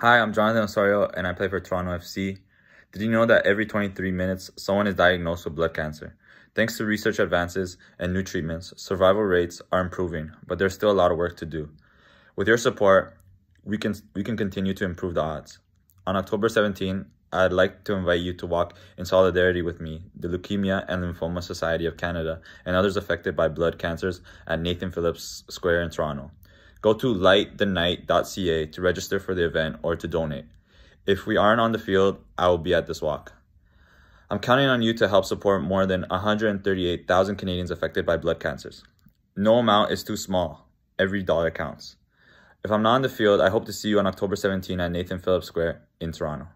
Hi, I'm Jonathan Osorio and I play for Toronto FC. Did you know that every 23 minutes, someone is diagnosed with blood cancer? Thanks to research advances and new treatments, survival rates are improving, but there's still a lot of work to do. With your support, we can, we can continue to improve the odds. On October 17, I'd like to invite you to walk in solidarity with me, the Leukemia and Lymphoma Society of Canada, and others affected by blood cancers at Nathan Phillips Square in Toronto. Go to lightthenight.ca to register for the event or to donate. If we aren't on the field, I will be at this walk. I'm counting on you to help support more than 138,000 Canadians affected by blood cancers. No amount is too small. Every dollar counts. If I'm not on the field, I hope to see you on October 17 at Nathan Phillips Square in Toronto.